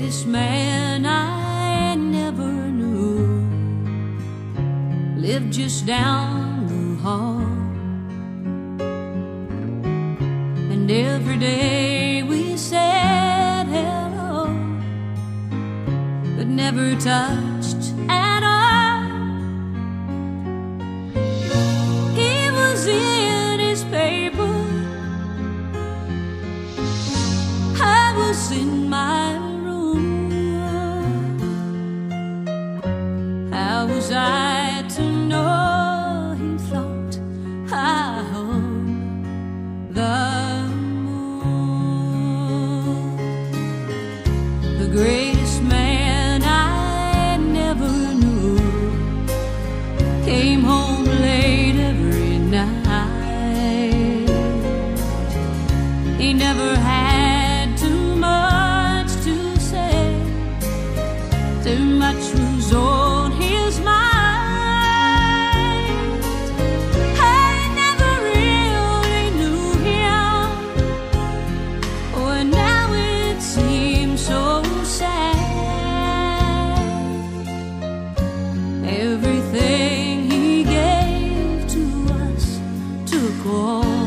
greatest man I never knew lived just down the hall. And every day we said hello, but never touched at all. He was in his paper, I was in my lose. I 过。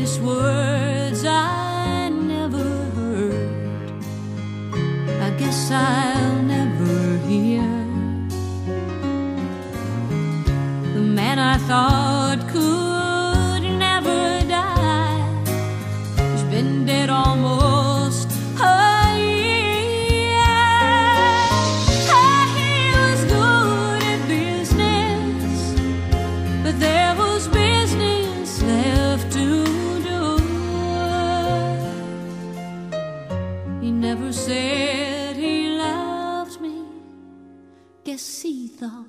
English words I never heard. I guess I sea thought.